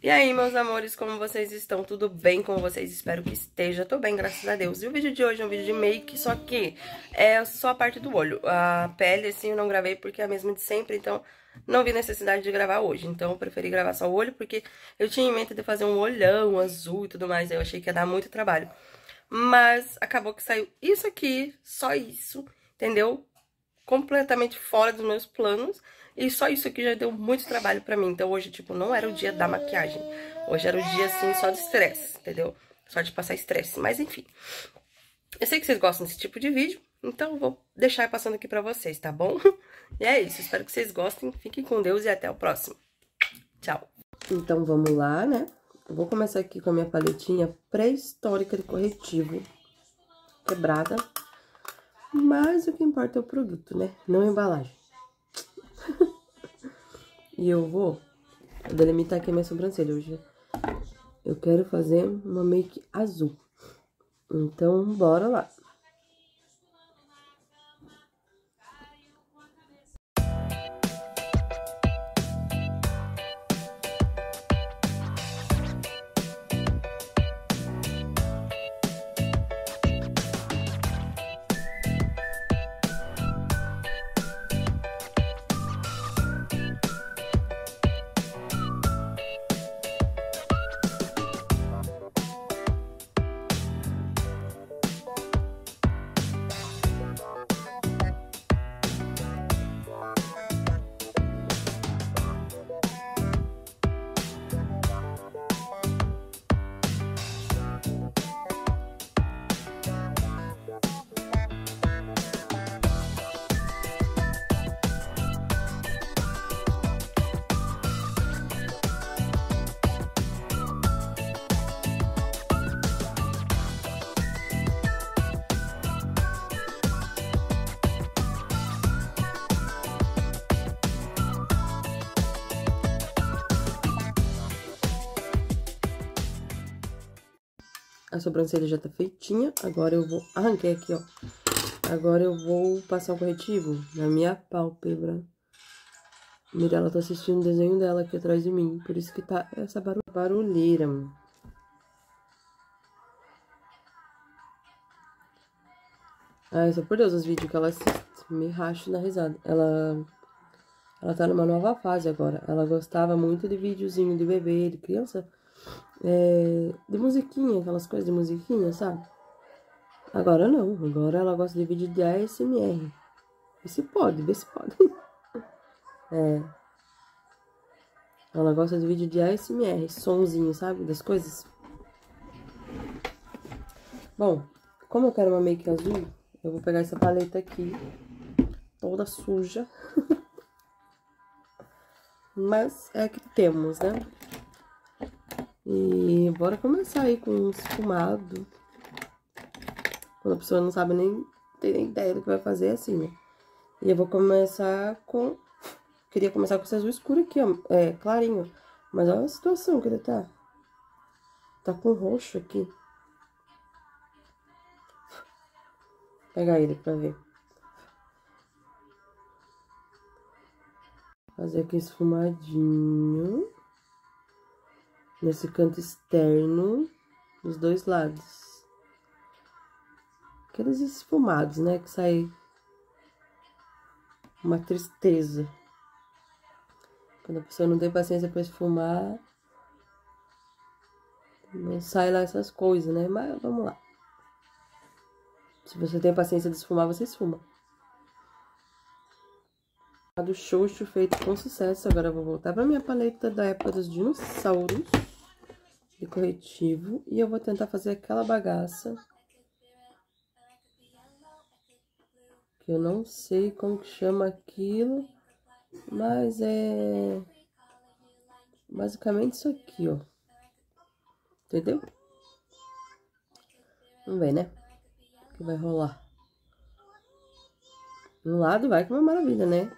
E aí, meus amores, como vocês estão? Tudo bem com vocês? Espero que esteja. Tô bem, graças a Deus. E o vídeo de hoje é um vídeo de make, só que é só a parte do olho. A pele, assim, eu não gravei porque é a mesma de sempre, então não vi necessidade de gravar hoje. Então eu preferi gravar só o olho porque eu tinha em mente de fazer um olhão azul e tudo mais. Eu achei que ia dar muito trabalho. Mas acabou que saiu isso aqui, só isso, entendeu? Completamente fora dos meus planos. E só isso aqui já deu muito trabalho pra mim. Então hoje, tipo, não era o dia da maquiagem. Hoje era o dia, assim, só de estresse, entendeu? Só de passar estresse. Mas enfim. Eu sei que vocês gostam desse tipo de vídeo. Então eu vou deixar passando aqui pra vocês, tá bom? E é isso. Espero que vocês gostem. Fiquem com Deus e até o próximo. Tchau. Então vamos lá, né? Eu vou começar aqui com a minha paletinha pré-histórica de corretivo. Quebrada. Mas o que importa é o produto, né? Não a embalagem. E eu vou delimitar aqui a minha sobrancelha hoje. Eu quero fazer uma make azul. Então, bora lá. A sobrancelha já tá feitinha. Agora eu vou... Arranquei aqui, ó. Agora eu vou passar o corretivo na minha pálpebra. Mirella tá assistindo o desenho dela aqui atrás de mim. Por isso que tá essa barulheira. Ai, só por Deus, os vídeos que ela assiste, me racho na risada. Ela... Ela tá numa nova fase agora. Ela gostava muito de videozinho de bebê, de criança é, de musiquinha, aquelas coisas de musiquinha, sabe? Agora não, agora ela gosta de vídeo de ASMR. Vê se pode, vê se pode. é. Ela gosta de vídeo de ASMR, sonzinho, sabe? Das coisas. Bom, como eu quero uma make azul, eu vou pegar essa paleta aqui, toda suja. Mas é que temos, né? E bora começar aí com um esfumado. Quando a pessoa não sabe nem, tem nem ideia do que vai fazer, é assim, né? E eu vou começar com... Queria começar com esse azul escuro aqui, ó. É, clarinho. Mas olha a situação que ele tá. Tá com roxo aqui. Vou pegar ele pra ver. Fazer aqui esfumadinho nesse canto externo dos dois lados. Aqueles esfumados, né? Que sai uma tristeza. Quando a pessoa não tem paciência para esfumar, não sai lá essas coisas, né? Mas vamos lá. Se você tem paciência de esfumar, você esfuma. Do Xoxo feito com sucesso. Agora eu vou voltar para minha paleta da época dos dinossauros de corretivo e eu vou tentar fazer aquela bagaça que eu não sei como que chama aquilo, mas é basicamente isso aqui, ó. Entendeu? Vamos ver, né? O que vai rolar. Um lado vai com uma maravilha, né?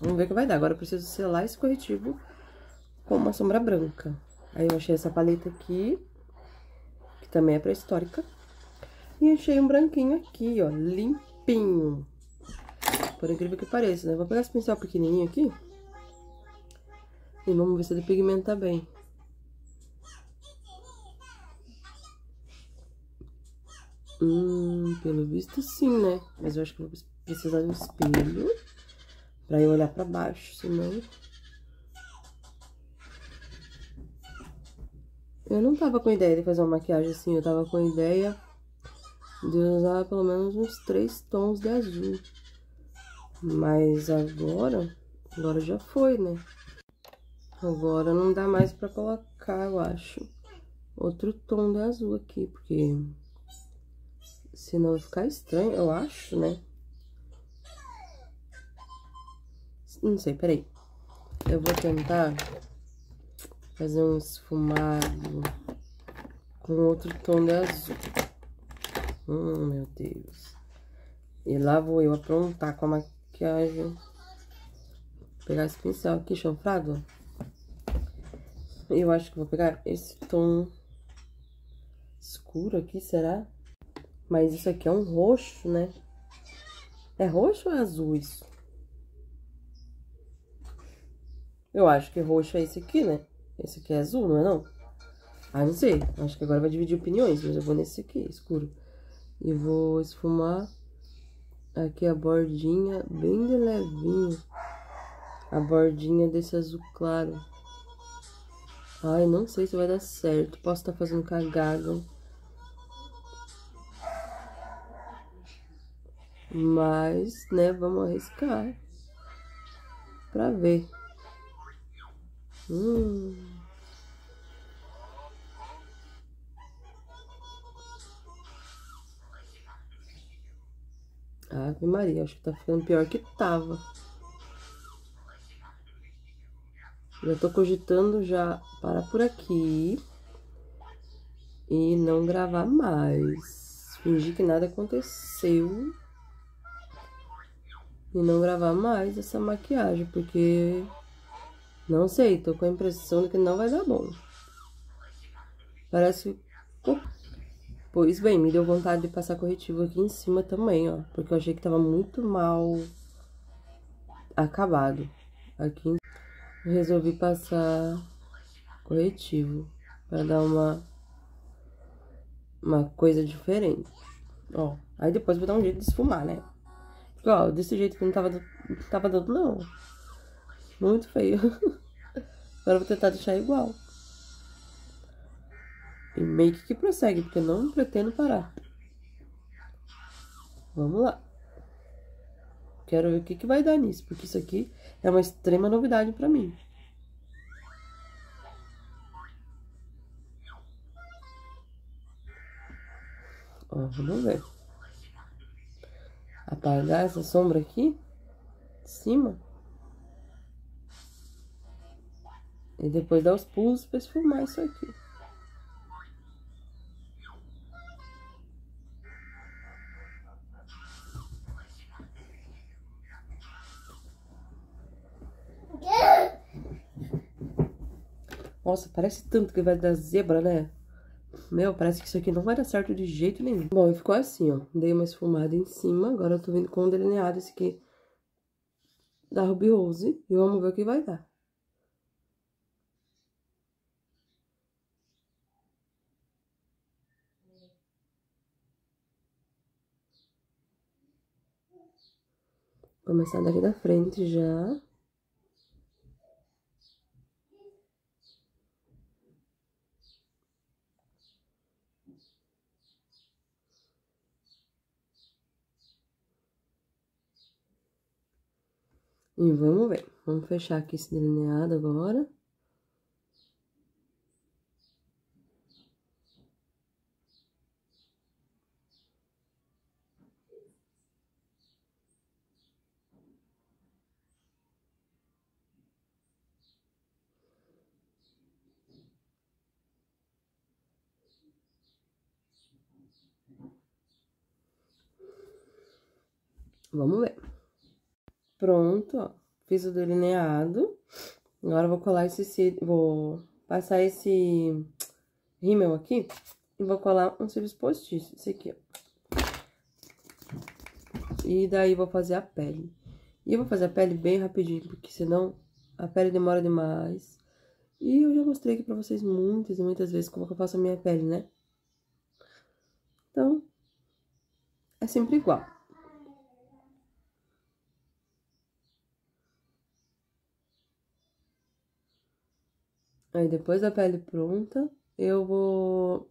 Vamos ver o que vai dar. Agora eu preciso selar esse corretivo com uma sombra branca. Aí eu achei essa paleta aqui, que também é pré-histórica. E achei um branquinho aqui, ó, limpinho. Por incrível que pareça, né? Vou pegar esse pincel pequenininho aqui. E vamos ver se ele pigmenta bem. Hum, pelo visto sim, né? Mas eu acho que vou precisar de um espelho pra eu olhar pra baixo, senão... Eu não tava com ideia de fazer uma maquiagem assim, eu tava com ideia de usar pelo menos uns três tons de azul. Mas agora, agora já foi, né? Agora não dá mais pra colocar, eu acho, outro tom de azul aqui, porque senão vai ficar estranho, eu acho, né? Não sei, peraí. Eu vou tentar fazer um esfumado com outro tom de azul. Hum, meu Deus. E lá vou eu aprontar com a maquiagem. Vou pegar esse pincel aqui chanfrado. Eu acho que vou pegar esse tom escuro aqui, será? Mas isso aqui é um roxo, né? É roxo ou é azul isso? Eu acho que roxo é esse aqui, né? Esse aqui é azul, não é não? Ah, não sei. Acho que agora vai dividir opiniões, mas eu vou nesse aqui, escuro. E vou esfumar aqui a bordinha bem de levinho. A bordinha desse azul claro. Ai, não sei se vai dar certo. Posso estar tá fazendo cagada. Mas, né, vamos arriscar. Pra ver. Hum. Ave Maria, acho que tá ficando pior que tava. Já tô cogitando já parar por aqui. E não gravar mais. Fingir que nada aconteceu. E não gravar mais essa maquiagem, porque não sei, tô com a impressão de que não vai dar bom. Parece... Pois bem, me deu vontade de passar corretivo aqui em cima também, ó. Porque eu achei que tava muito mal acabado. Aqui resolvi passar corretivo. Pra dar uma... Uma coisa diferente. Ó, aí depois vou dar um jeito de esfumar, né? Porque, ó, desse jeito que não tava, não tava dando, não. Muito feio. Agora vou tentar deixar igual. E make que prossegue, porque não pretendo parar. Vamos lá. Quero ver o que, que vai dar nisso, porque isso aqui é uma extrema novidade pra mim. Ó, vamos ver. Apagar essa sombra aqui. De cima. E depois dar os pulos para esfumar isso aqui. Nossa, parece tanto que vai dar zebra, né? Meu, parece que isso aqui não vai dar certo de jeito nenhum. Bom, ficou assim, ó. Dei uma esfumada em cima. Agora eu tô vindo com um delineado esse aqui da Ruby Rose. E vamos ver o que vai dar. Começar daqui da frente já. E vamos ver. Vamos fechar aqui esse delineado agora. Vamos ver. Pronto, ó. Fiz o delineado. Agora vou colar esse... Vou passar esse rímel aqui e vou colar um cílios postiços. Esse aqui, ó. E daí vou fazer a pele. E eu vou fazer a pele bem rapidinho, porque senão a pele demora demais. E eu já mostrei aqui pra vocês muitas e muitas vezes como que eu faço a minha pele, né? Então, é sempre igual. Aí, depois da pele pronta, eu vou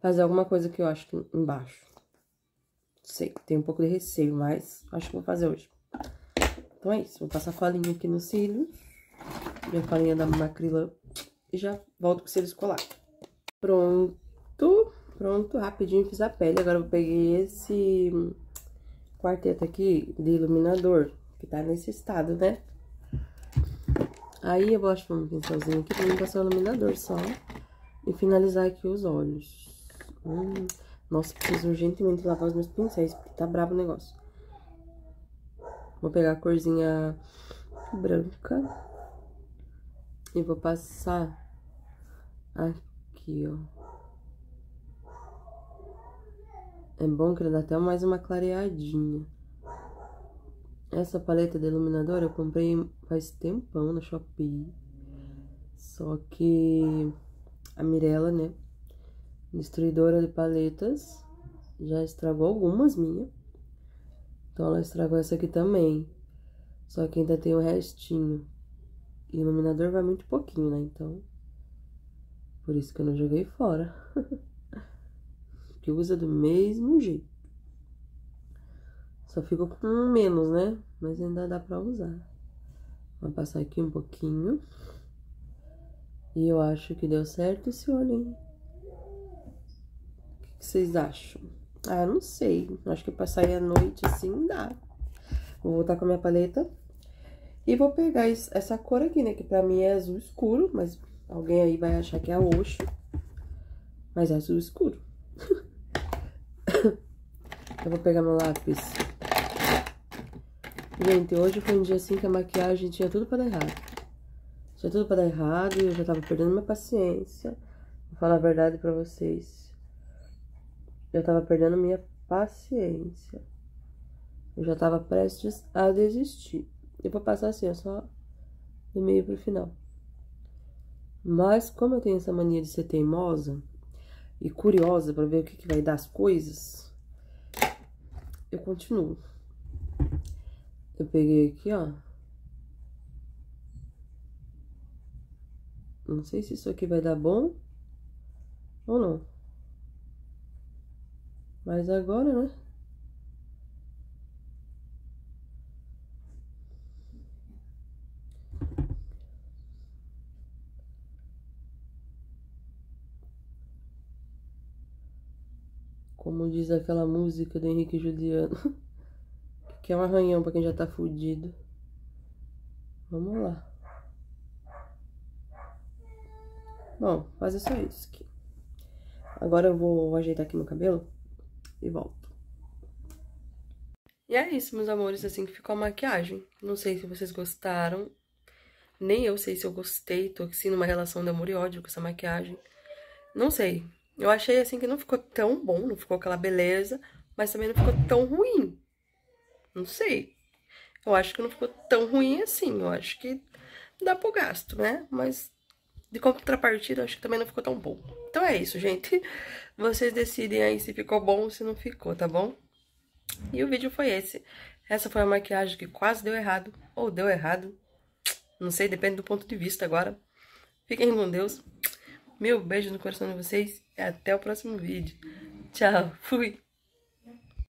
fazer alguma coisa que eu acho que embaixo. Sei, tem um pouco de receio, mas acho que vou fazer hoje. Então é isso, vou passar colinha aqui no cílio. Minha colinha da Macrilan. E já volto com o cílios colar. Pronto. Pronto, rapidinho fiz a pele. Agora eu peguei esse quarteto aqui de iluminador, que tá nesse estado, né? Aí eu vou achar um pincelzinho aqui pra mim passar o iluminador só. E finalizar aqui os olhos. Hum, nossa, preciso urgentemente lavar os meus pincéis, porque tá brabo o negócio. Vou pegar a corzinha branca. E vou passar aqui, ó. É bom que ele dá até mais uma clareadinha. Essa paleta de iluminador eu comprei faz tempão na Shopee. Só que a Mirella, né, destruidora de paletas, já estragou algumas minhas. Então ela estragou essa aqui também. Só que ainda tem o restinho. E iluminador vai muito pouquinho, né? Então, por isso que eu não joguei fora. que usa do mesmo jeito. Só ficou com menos, né? Mas ainda dá pra usar. Vou passar aqui um pouquinho. E eu acho que deu certo esse olho, hein? O que vocês acham? Ah, não sei. Acho que pra sair à noite assim dá. Vou voltar com a minha paleta. E vou pegar essa cor aqui, né? Que pra mim é azul escuro, mas alguém aí vai achar que é roxo. Mas é azul escuro. Eu vou pegar meu lápis. Gente, hoje foi um dia assim que a maquiagem tinha tudo pra dar errado. Tinha tudo pra dar errado e eu já tava perdendo minha paciência. Vou falar a verdade pra vocês. Eu tava perdendo minha paciência. Eu já tava prestes a desistir. Eu vou passar assim, ó, só do meio pro final. Mas como eu tenho essa mania de ser teimosa e curiosa pra ver o que, que vai dar as coisas eu continuo. Eu peguei aqui, ó. Não sei se isso aqui vai dar bom ou não. Mas agora, né? Como diz aquela música do Henrique Juliano. que é um arranhão pra quem já tá fudido. Vamos lá. Bom, fazer só isso aqui. Agora eu vou ajeitar aqui meu cabelo e volto. E é isso, meus amores, assim que ficou a maquiagem. Não sei se vocês gostaram. Nem eu sei se eu gostei. Tô assim numa relação de amor e ódio com essa maquiagem. Não sei. Eu achei assim que não ficou tão bom, não ficou aquela beleza, mas também não ficou tão ruim. Não sei. Eu acho que não ficou tão ruim assim. Eu acho que dá pro gasto, né? Mas de contrapartida, acho que também não ficou tão bom. Então é isso, gente. Vocês decidem aí se ficou bom ou se não ficou, tá bom? E o vídeo foi esse. Essa foi a maquiagem que quase deu errado, ou deu errado. Não sei, depende do ponto de vista agora. Fiquem com Deus. Meu beijo no coração de vocês e até o próximo vídeo. Tchau, fui!